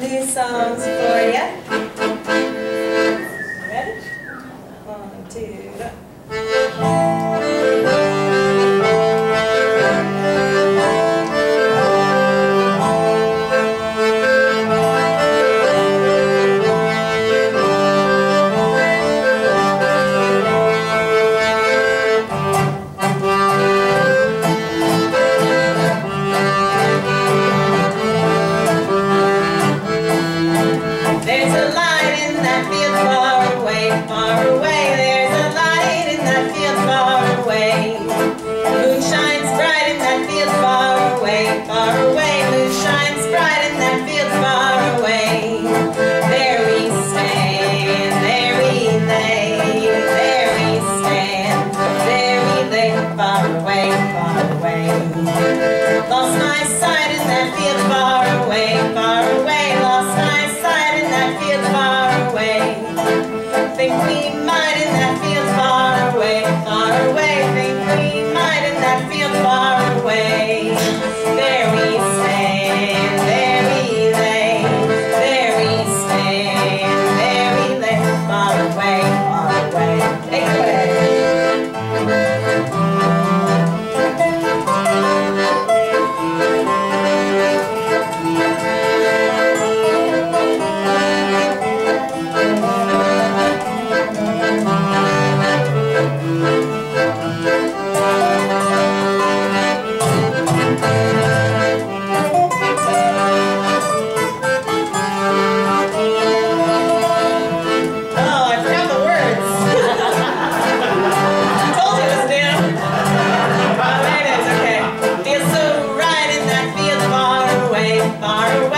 New songs for you. away, far away. Lost my sight in that field far away, far away. Lost my sight in that field far away. Think we far away.